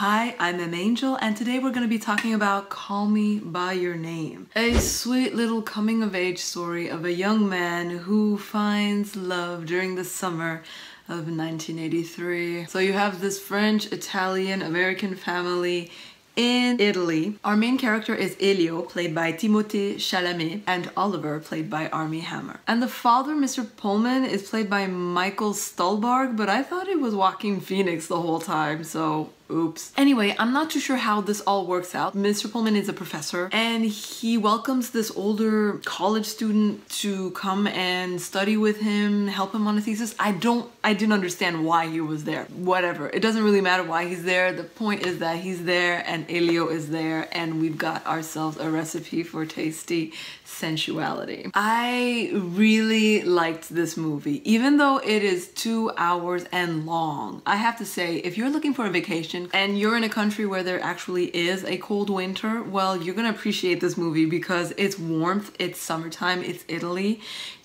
Hi, I'm M Angel, and today we're going to be talking about Call Me By Your Name. A sweet little coming of age story of a young man who finds love during the summer of 1983. So you have this French, Italian, American family in Italy. Our main character is Elio, played by Timothée Chalamet, and Oliver, played by Armie Hammer. And the father, Mr. Perlman, is played by Michael Stuhlbarg, but I thought it was Joaquin Phoenix the whole time, so Oops. Anyway, I'm not too sure how this all works out. Mr. Perlman is a professor and he welcomes this older college student to come and study with him, help him on a thesis. I don't, I didn't understand why he was there. Whatever. It doesn't really matter why he's there. The point is that he's there and Elio is there and we've got ourselves a recipe for tasty sensuality. I really liked this movie, even though it is two hours and long. I have to say, if you're looking for a vacation and you're in a country where there actually is a cold winter, well, you're gonna appreciate this movie because it's warmth, it's summertime, it's Italy.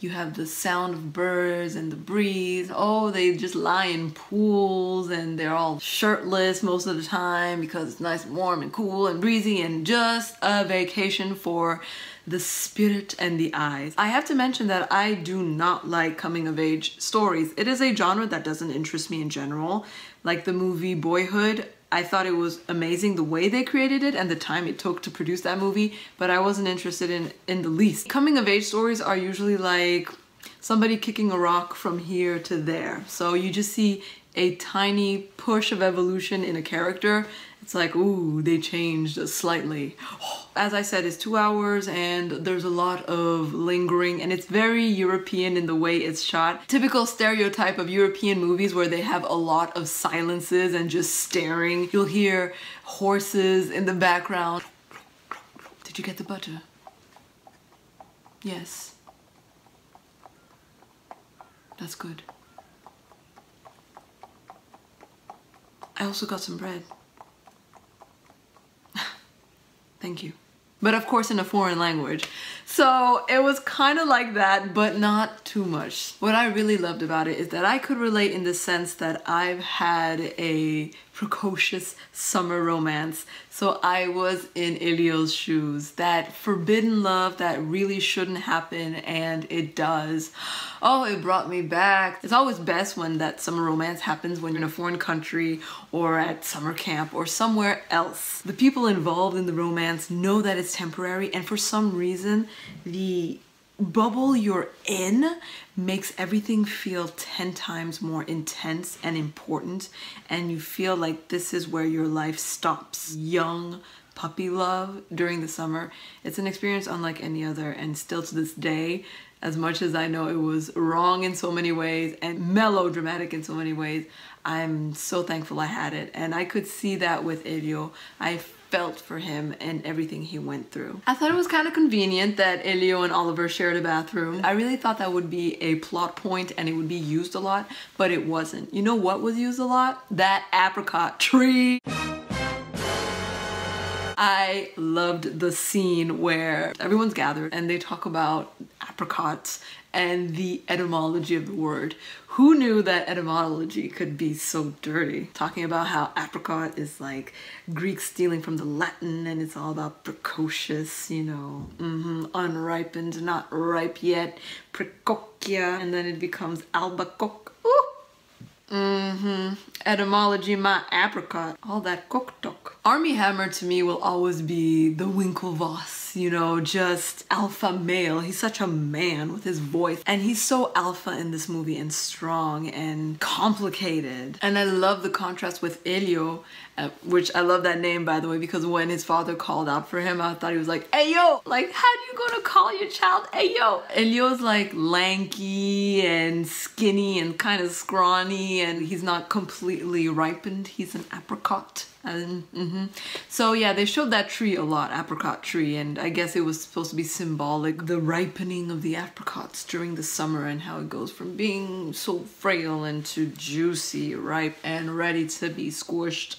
You have the sound of birds and the breeze. Oh, they just lie in pools and they're all shirtless most of the time because it's nice and warm and cool and breezy and just a vacation for the spirit and the eyes. I have to mention that I do not like coming of age stories. It is a genre that doesn't interest me in general. Like the movie Boyhood, I thought it was amazing the way they created it and the time it took to produce that movie, but I wasn't interested in in the least. Coming of age stories are usually like somebody kicking a rock from here to there. So you just see a tiny push of evolution in a character it's like, ooh, they changed slightly. As I said, it's two hours and there's a lot of lingering and it's very European in the way it's shot. Typical stereotype of European movies where they have a lot of silences and just staring. You'll hear horses in the background. Did you get the butter? Yes. That's good. I also got some bread. Thank you. But of course in a foreign language. So it was kind of like that, but not too much. What I really loved about it is that I could relate in the sense that I've had a precocious summer romance. So I was in Elio's shoes. That forbidden love that really shouldn't happen and it does. Oh, it brought me back. It's always best when that summer romance happens when you're in a foreign country or at summer camp or somewhere else. The people involved in the romance know that it's temporary and for some reason the bubble you're in makes everything feel 10 times more intense and important and you feel like this is where your life stops. Young puppy love during the summer. It's an experience unlike any other and still to this day as much as I know it was wrong in so many ways and melodramatic in so many ways, I'm so thankful I had it. And I could see that with Elio. I felt for him and everything he went through. I thought it was kind of convenient that Elio and Oliver shared a bathroom. I really thought that would be a plot point and it would be used a lot, but it wasn't. You know what was used a lot? That apricot tree. I loved the scene where everyone's gathered and they talk about apricots and the etymology of the word. Who knew that etymology could be so dirty? Talking about how apricot is like Greek stealing from the Latin and it's all about precocious, you know, mm -hmm, unripened, not ripe yet, precocia, and then it becomes albacoque. Mm-hmm. Etymology, my apricot, all that cooktok. Armie Hammer to me will always be the Winklevoss, you know, just alpha male. He's such a man with his voice. And he's so alpha in this movie and strong and complicated. And I love the contrast with Elio uh, which I love that name by the way because when his father called out for him I thought he was like hey yo like how do you gonna call your child hey yo Elio's like lanky and skinny and kind of scrawny and he's not completely ripened he's an apricot mm -hmm. so yeah they showed that tree a lot apricot tree and I guess it was supposed to be symbolic the ripening of the apricots during the summer and how it goes from being so frail into juicy ripe and ready to be squished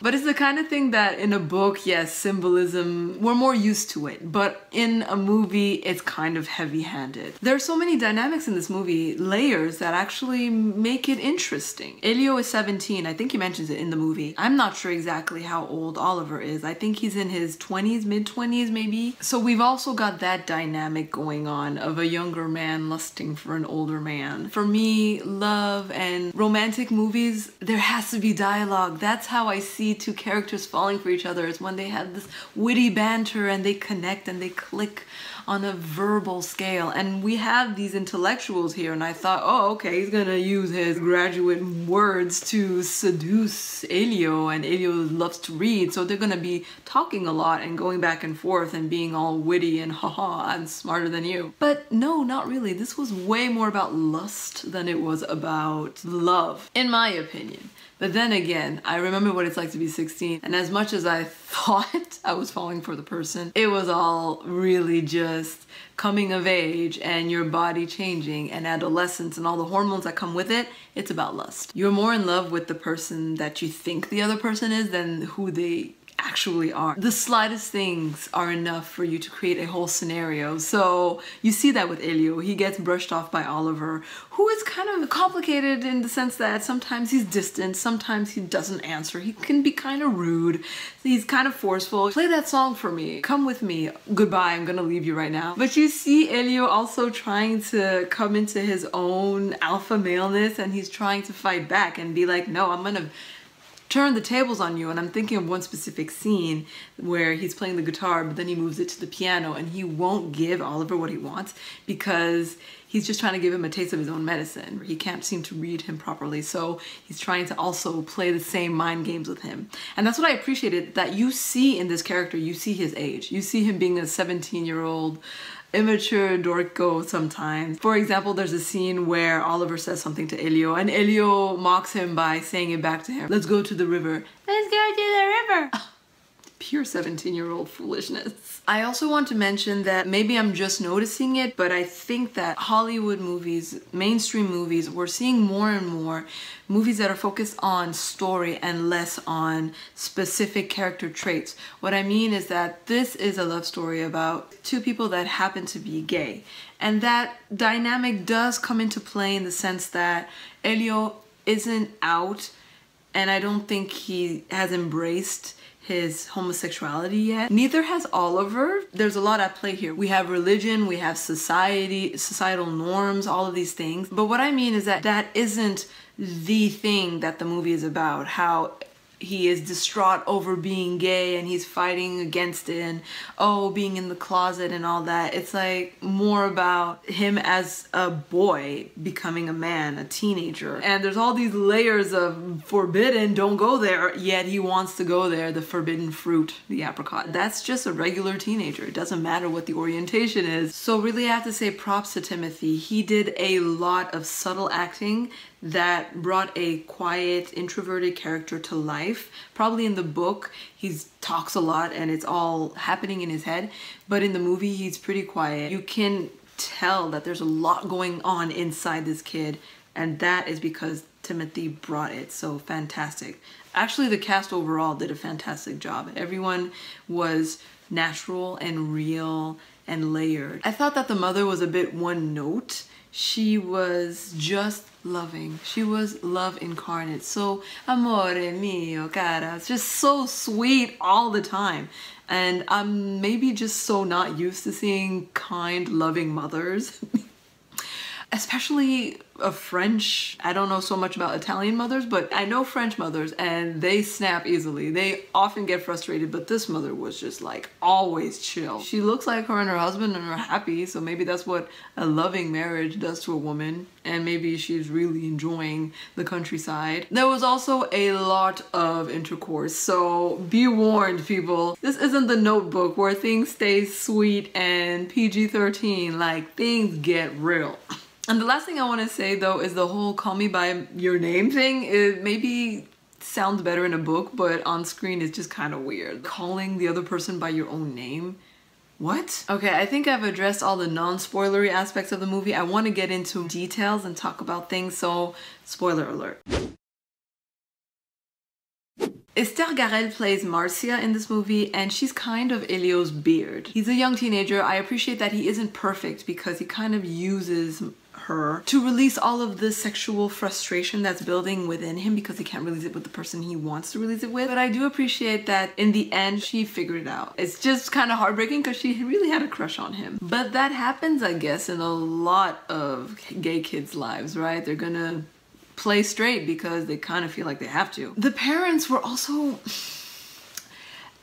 But it's the kind of thing that in a book, yes, symbolism, we're more used to it. But in a movie, it's kind of heavy handed. There are so many dynamics in this movie, layers that actually make it interesting. Elio is 17. I think he mentions it in the movie. I'm not sure exactly how old Oliver is. I think he's in his 20s, mid 20s maybe. So we've also got that dynamic going on of a younger man lusting for an older man. For me, love and romantic movies, there has to be dialogue. That's how I see two characters falling for each other is when they have this witty banter and they connect and they click on a verbal scale. And we have these intellectuals here, and I thought, oh, okay, he's gonna use his graduate words to seduce Elio, and Elio loves to read, so they're gonna be talking a lot and going back and forth and being all witty and haha, I'm smarter than you. But no, not really. This was way more about lust than it was about love, in my opinion. But then again, I remember what it's like to be 16, and as much as I thought I was falling for the person, it was all really just coming of age and your body changing and adolescence and all the hormones that come with it. It's about lust. You're more in love with the person that you think the other person is than who they actually are. The slightest things are enough for you to create a whole scenario. So you see that with Elio. He gets brushed off by Oliver, who is kind of complicated in the sense that sometimes he's distant, sometimes he doesn't answer. He can be kind of rude. He's kind of forceful. Play that song for me. Come with me. Goodbye, I'm gonna leave you right now. But you see Elio also trying to come into his own alpha maleness and he's trying to fight back and be like, no, I'm gonna turn the tables on you. And I'm thinking of one specific scene where he's playing the guitar, but then he moves it to the piano and he won't give Oliver what he wants because he's just trying to give him a taste of his own medicine. He can't seem to read him properly. So he's trying to also play the same mind games with him. And that's what I appreciated that you see in this character, you see his age. You see him being a 17 year old immature dorko sometimes. For example, there's a scene where Oliver says something to Elio and Elio mocks him by saying it back to him. Let's go to the river. Let's go to the river. Pure 17 year old foolishness. I also want to mention that maybe I'm just noticing it, but I think that Hollywood movies, mainstream movies, we're seeing more and more movies that are focused on story and less on specific character traits. What I mean is that this is a love story about two people that happen to be gay. And that dynamic does come into play in the sense that Elio isn't out and I don't think he has embraced his homosexuality yet. Neither has Oliver. There's a lot at play here. We have religion, we have society, societal norms, all of these things. But what I mean is that that isn't the thing that the movie is about. How he is distraught over being gay and he's fighting against it and oh being in the closet and all that. It's like more about him as a boy becoming a man a teenager. And there's all these layers of forbidden don't go there yet he wants to go there the forbidden fruit the apricot. That's just a regular teenager. It doesn't matter what the orientation is. So really i have to say props to Timothée. He did a lot of subtle acting that brought a quiet, introverted character to life. Probably in the book, he talks a lot and it's all happening in his head, but in the movie, he's pretty quiet. You can tell that there's a lot going on inside this kid, and that is because Timothée brought it. So fantastic. Actually, the cast overall did a fantastic job. Everyone was natural and real and layered. I thought that the mother was a bit one note she was just loving. She was love incarnate. So, amore mio, cara. Just so sweet all the time. And I'm maybe just so not used to seeing kind, loving mothers. Especially a French, I don't know so much about Italian mothers, but I know French mothers and they snap easily. They often get frustrated, but this mother was just like always chill. She looks like her and her husband and are happy, so maybe that's what a loving marriage does to a woman. And maybe she's really enjoying the countryside. There was also a lot of intercourse, so be warned people. This isn't the notebook where things stay sweet and PG-13, like things get real. And the last thing I want to say though is the whole call me by your name thing. It maybe sounds better in a book, but on screen it's just kind of weird. Calling the other person by your own name. What? Okay, I think I've addressed all the non-spoilery aspects of the movie. I want to get into details and talk about things, so spoiler alert. Esther Garrel plays Marzia in this movie and she's kind of Elio's beard. He's a young teenager. I appreciate that he isn't perfect because he kind of uses her to release all of the sexual frustration that's building within him because he can't release it with the person he wants to release it with. But I do appreciate that in the end she figured it out. It's just kind of heartbreaking because she really had a crush on him. But that happens, I guess, in a lot of gay kids' lives, right? They're gonna play straight because they kind of feel like they have to. The parents were also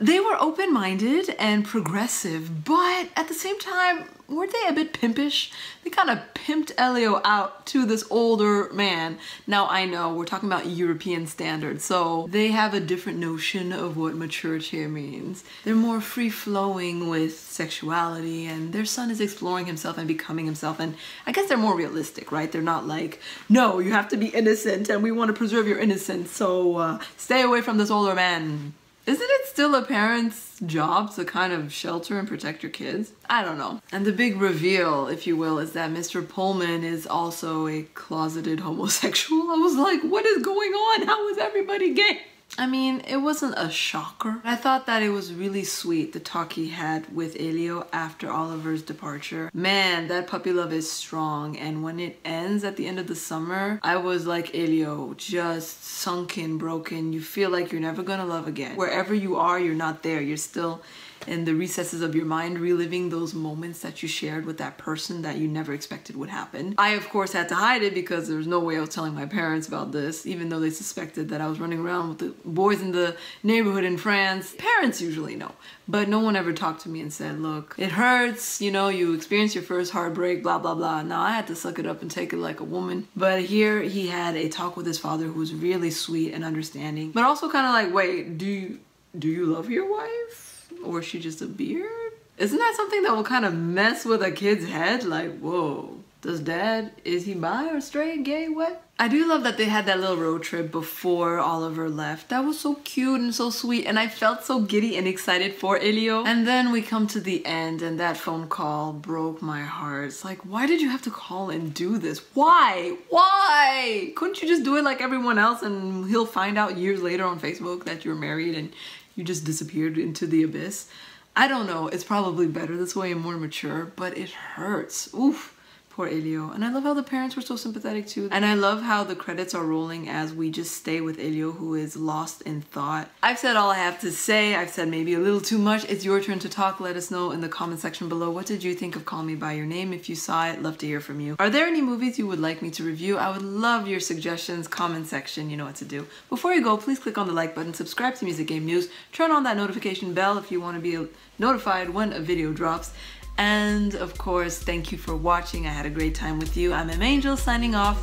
they were open-minded and progressive, but at the same time, weren't they a bit pimpish? They kind of pimped Elio out to this older man. Now I know we're talking about European standards, so they have a different notion of what maturity means. They're more free-flowing with sexuality and their son is exploring himself and becoming himself and I guess they're more realistic, right? They're not like, no, you have to be innocent and we want to preserve your innocence, so uh, stay away from this older man isn't it still a parent's job to kind of shelter and protect your kids? I don't know. And the big reveal, if you will, is that Mr. Perlman is also a closeted homosexual. I was like, what is going on? How is everybody gay? I mean, it wasn't a shocker. I thought that it was really sweet, the talk he had with Elio after Oliver's departure. Man, that puppy love is strong. And when it ends at the end of the summer, I was like Elio, just sunken, broken. You feel like you're never gonna love again. Wherever you are, you're not there. You're still in the recesses of your mind reliving those moments that you shared with that person that you never expected would happen. I of course had to hide it because there was no way I was telling my parents about this even though they suspected that I was running around with the boys in the neighborhood in France. Parents usually know but no one ever talked to me and said look it hurts you know you experienced your first heartbreak blah blah blah. Now I had to suck it up and take it like a woman but here he had a talk with his father who was really sweet and understanding but also kind of like wait do you do you love your wife? Or is she just a beard? Isn't that something that will kind of mess with a kid's head? Like, whoa, does dad, is he bi or straight, gay, what? I do love that they had that little road trip before Oliver left. That was so cute and so sweet and I felt so giddy and excited for Elio. And then we come to the end and that phone call broke my heart. It's like, why did you have to call and do this? Why? Why? Couldn't you just do it like everyone else and he'll find out years later on Facebook that you're married and you just disappeared into the abyss. I don't know, it's probably better this way and more mature, but it hurts. Oof. Poor Elio. And I love how the parents were so sympathetic too. And I love how the credits are rolling as we just stay with Elio who is lost in thought. I've said all I have to say. I've said maybe a little too much. It's your turn to talk. Let us know in the comment section below. What did you think of Call Me By Your Name? If you saw it, love to hear from you. Are there any movies you would like me to review? I would love your suggestions. Comment section, you know what to do. Before you go, please click on the like button, subscribe to Music Game News, turn on that notification bell if you want to be notified when a video drops. And of course, thank you for watching. I had a great time with you. I'm M Angel signing off.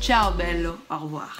Ciao bello, au revoir.